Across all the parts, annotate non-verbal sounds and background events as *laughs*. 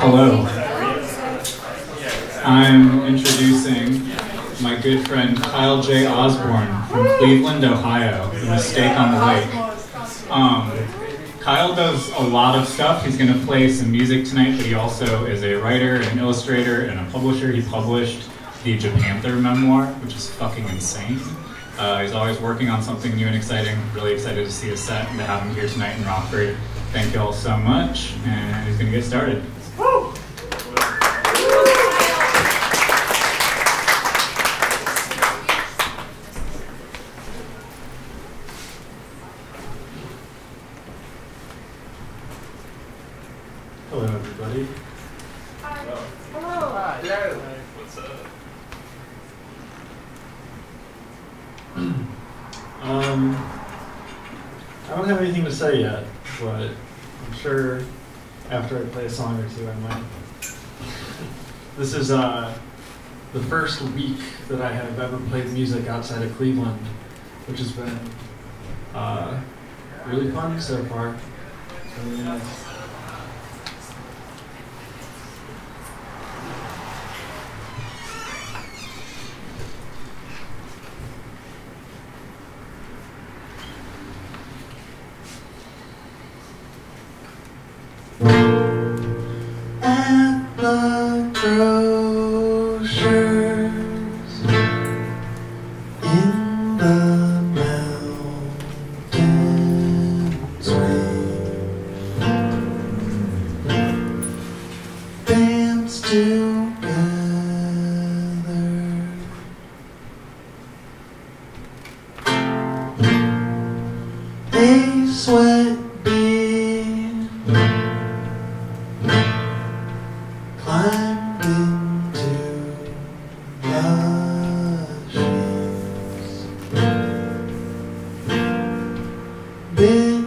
Hello. I'm introducing my good friend Kyle J. Osborne from Cleveland, Ohio, The Mistake on the Lake. Um, Kyle does a lot of stuff. He's going to play some music tonight, but he also is a writer, an illustrator, and a publisher. He published the Japanther memoir, which is fucking insane. Uh, he's always working on something new and exciting. Really excited to see his set and to have him here tonight in Rockford. Thank you all so much, and he's going to get started. Hello, everybody. Um, I don't have anything to say yet, but I'm sure after I play two, I might. This is uh, the first week that I have ever played music outside of Cleveland, which has been uh, really fun so far. It's really nice. Bit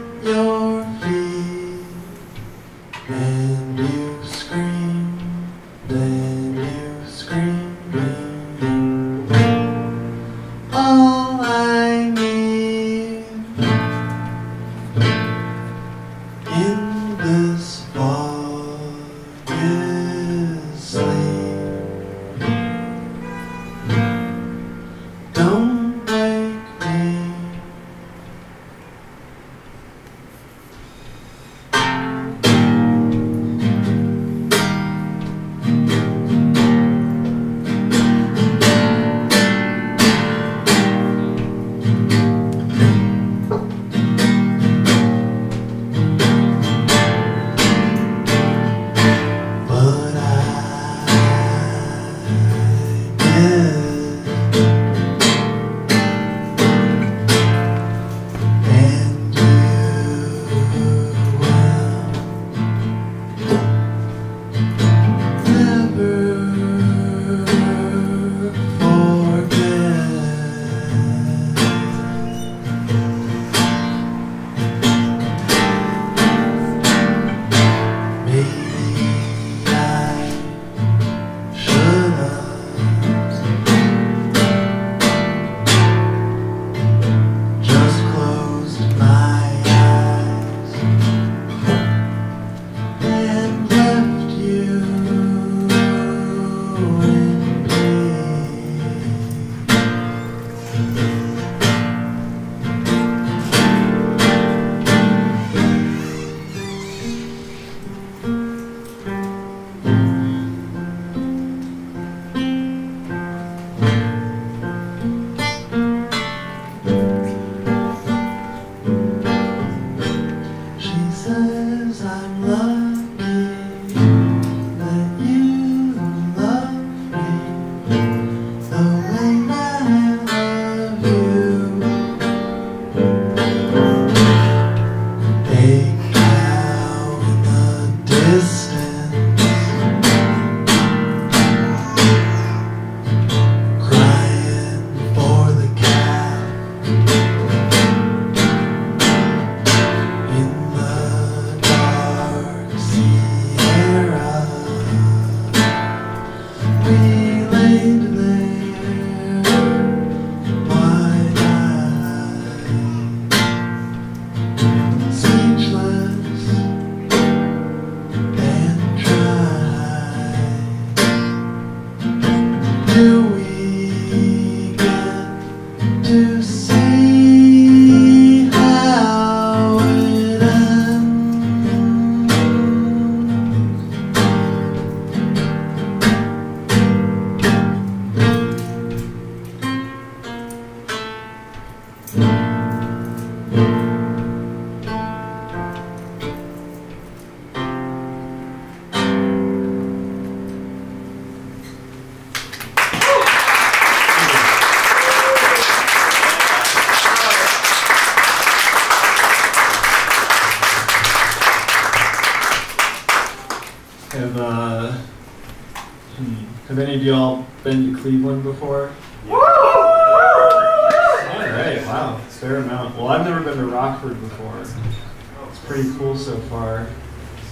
Pretty cool so far.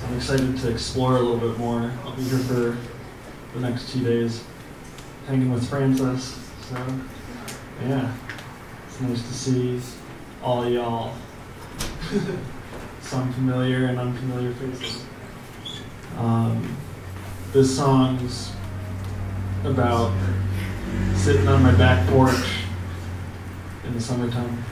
I'm excited to explore a little bit more. I'll be here for the next two days, hanging with Francis. So, yeah, it's nice to see all y'all. *laughs* Some familiar and unfamiliar faces. Um, this song's about sitting on my back porch in the summertime.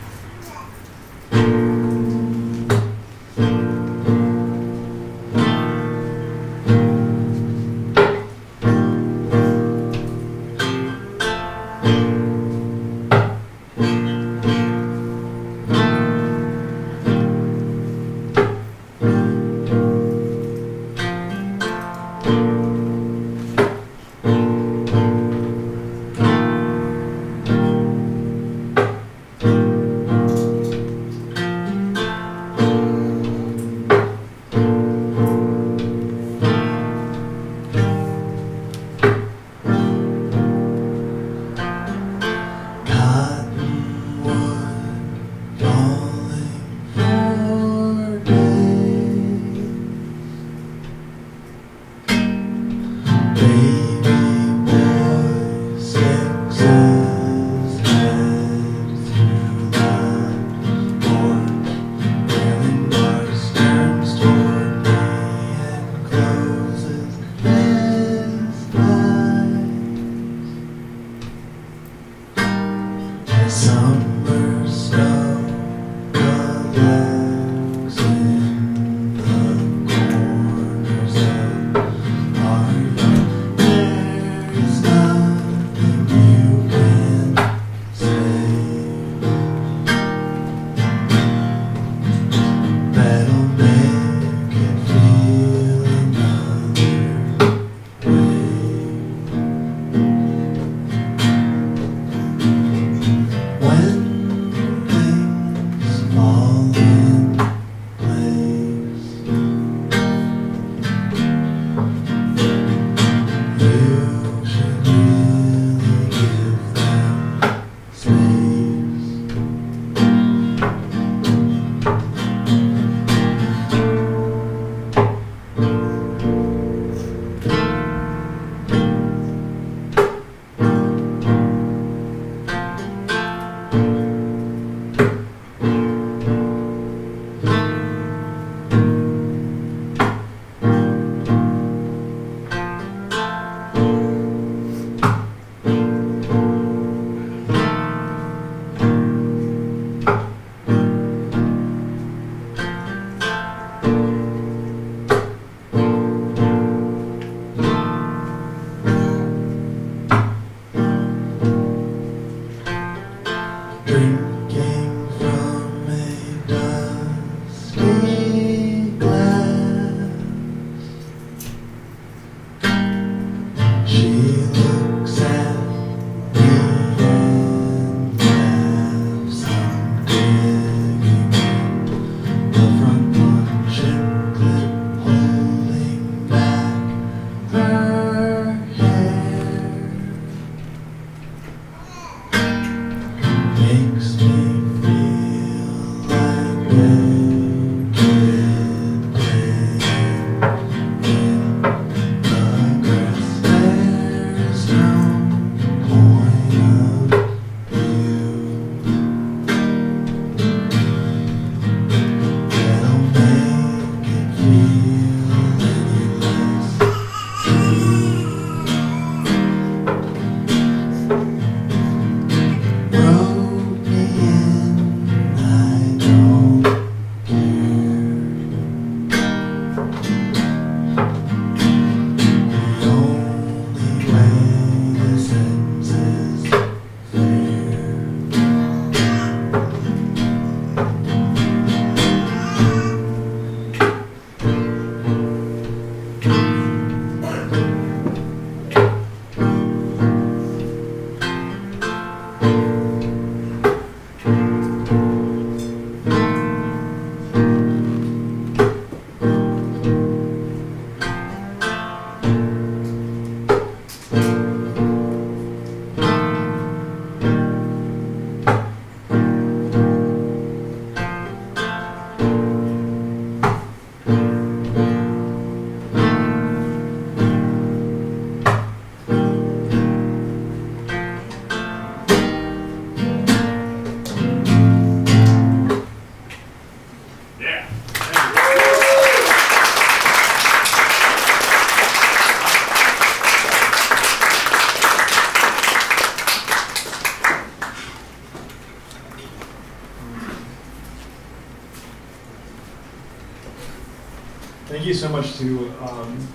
So much to um,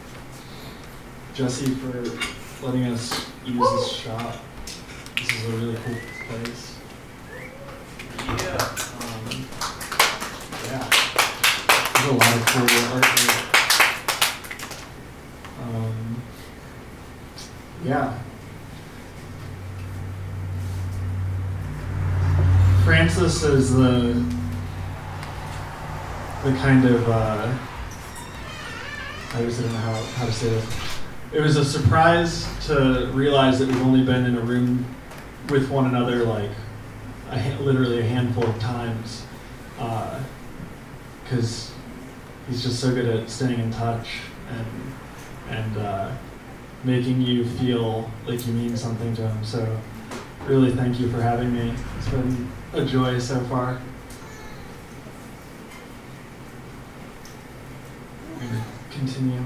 Jesse for letting us use this shop. This is a really cool place. Yeah. Um, yeah, there's a lot of cool art here. Um, yeah. Francis is the the kind of uh, I just don't know how, how to say this. It was a surprise to realize that we've only been in a room with one another like a, ha- literally a handful of times, because he's just so good at staying in touch and and uh, making you feel like you mean something to him. So, really, thank you for having me. It's been a joy so far. Continue.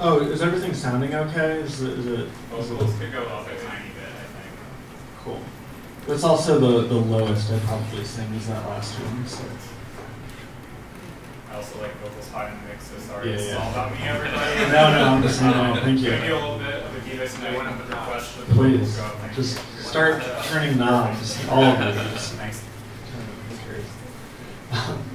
Oh, is everything sounding okay? Is it, is it, is it could go up a tiny bit, I think. cool? That's also the, the lowest I'd probably sing is that last one. So. I also like vocals high in the mix, so sorry. Yeah, It's yeah. all about me, everybody. *laughs* No, no, I'm just no, thank you. Gonna a little bit of a diva tonight with the request that the Please, vocals go up. Thank just start turning knobs, all of it. *laughs* Just Thanks. *laughs*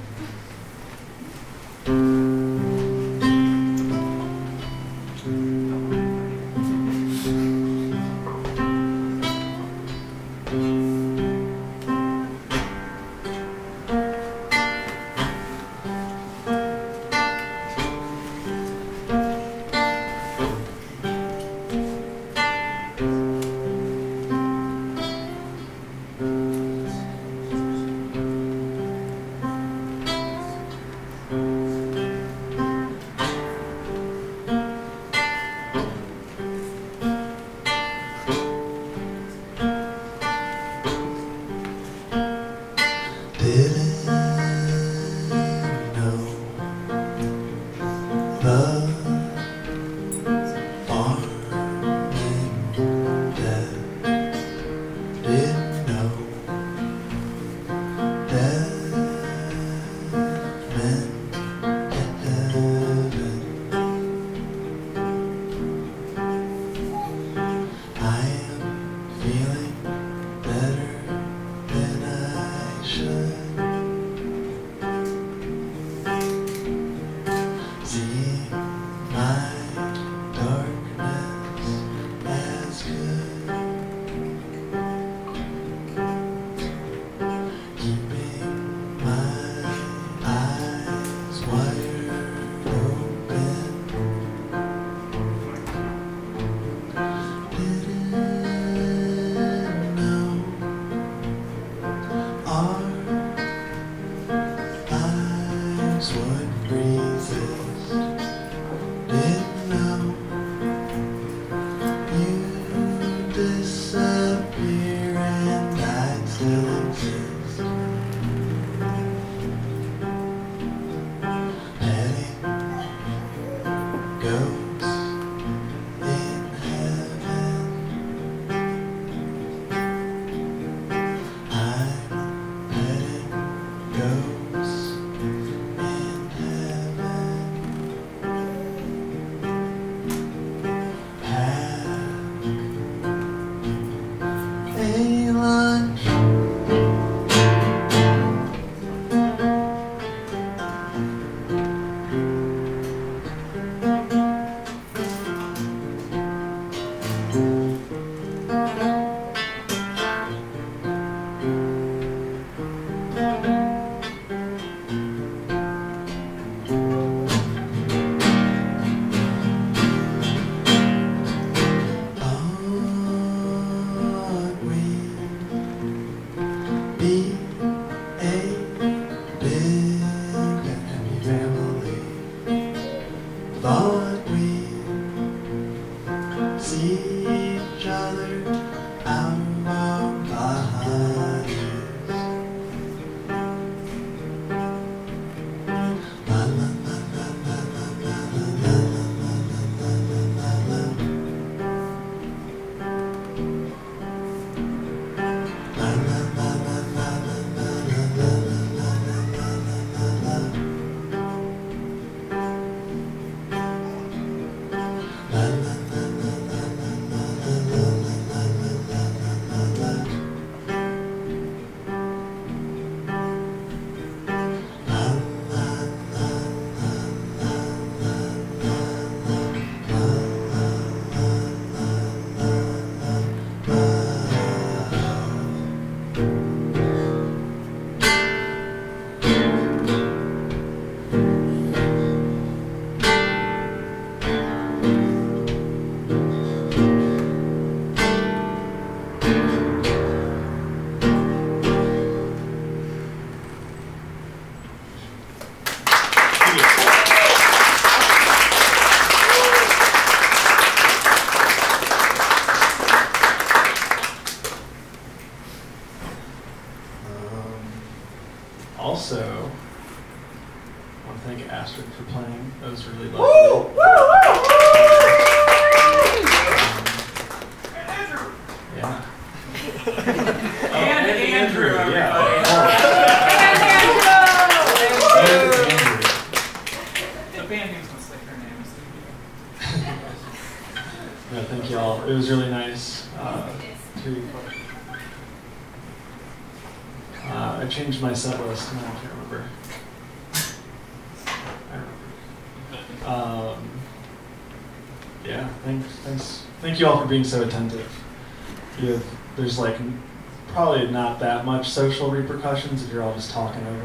repercussions if you're all just talking over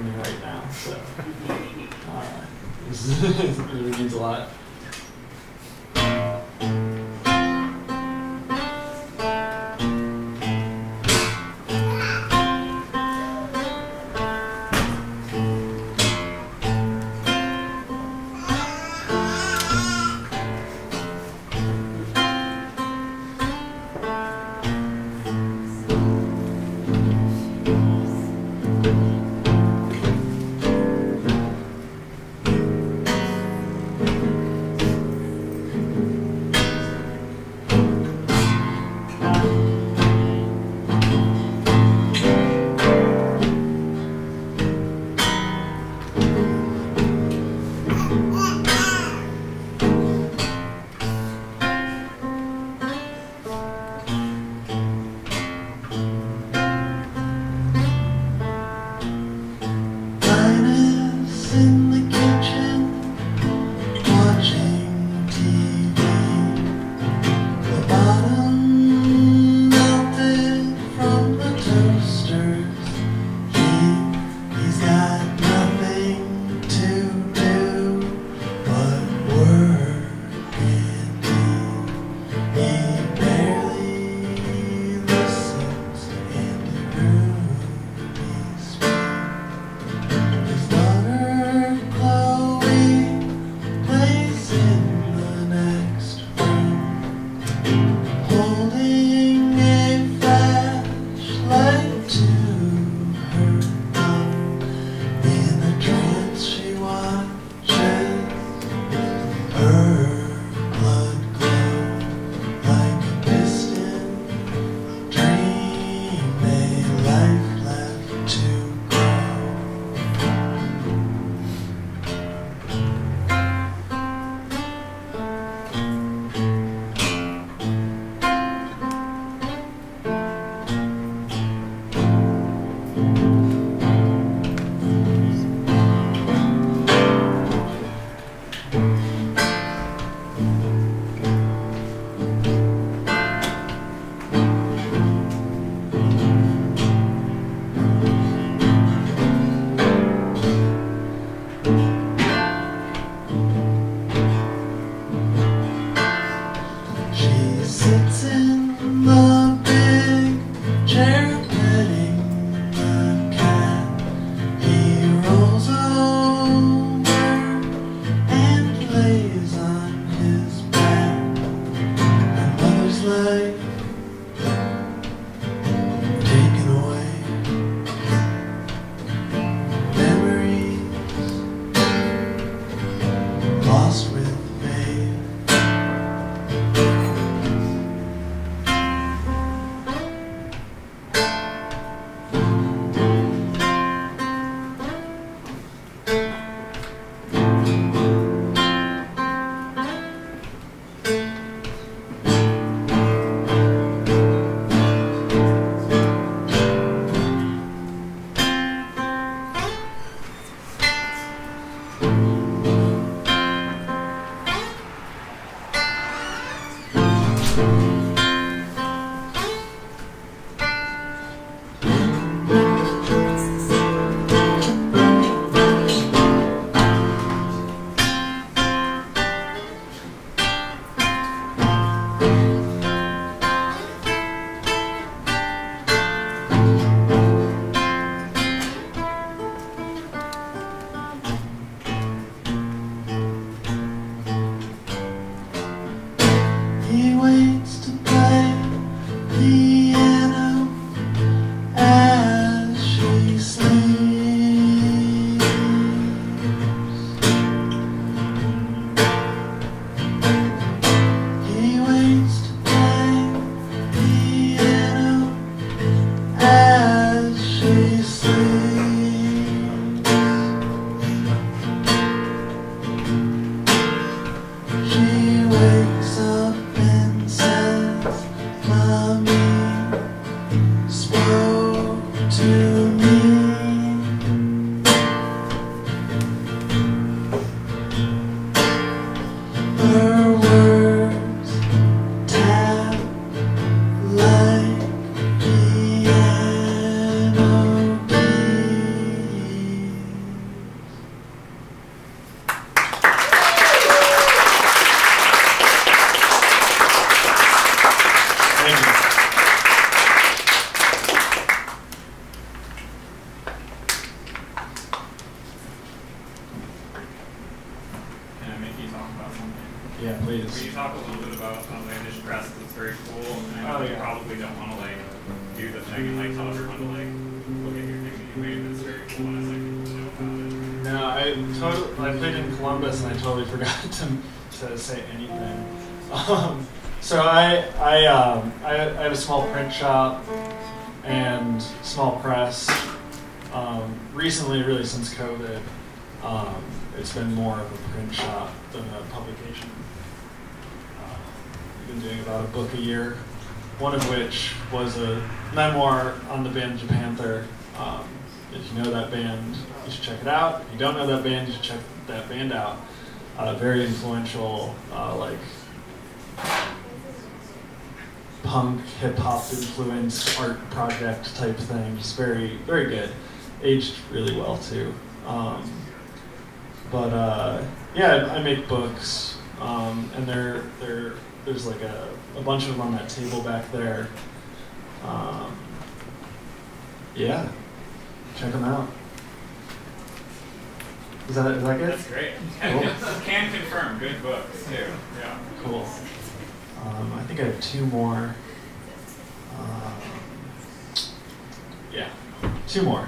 I totally. I played in Columbus and I totally forgot *laughs* to to say anything. Um, so I I um I, I have a small print shop and small press. Um, recently, really since COVID, um, it's been more of a print shop than a publication. Uh, we've been doing about a book a year, one of which was a memoir on the band Japanther. Um, if you know that band, you should check it out. If you don't know that band, you should check that band out. Uh, very influential, uh, like punk hip hop influenced art project type thing. Just very very good. Aged really well too. Um, but uh, yeah, I, make books, um, and there there there's like a, a bunch of them on that table back there. Um, yeah, check them out. Is that is that good? That's great. Cool. *laughs* Can, confirm. Good books too. Yeah. Cool. Um, I think I have two more. Um, yeah, two more.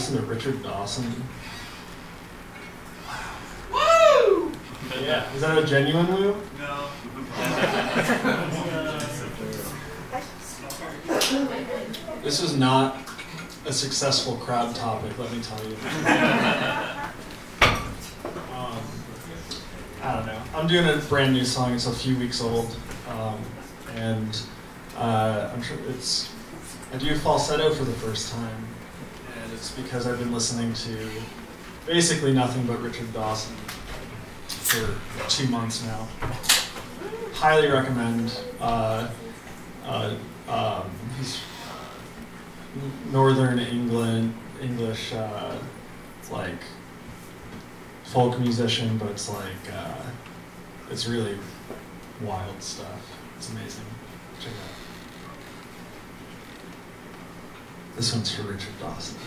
listen to Richard Dawson? Woo! Yeah. Is that a genuine woo? No. this was not a successful crowd topic, let me tell you. Um, I don't know. I'm doing a brand new song. It's a few weeks old, um, and uh, I'm sure it's. I do falsetto for the first time, it's because I've been listening to basically nothing but Richard Dawson for two months now. Highly recommend. Uh, uh, um, he's Northern England English uh, like folk musician, but it's like uh, it's really wild stuff. It's amazing. Check it out. This one's for Richard Dawson.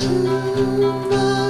to the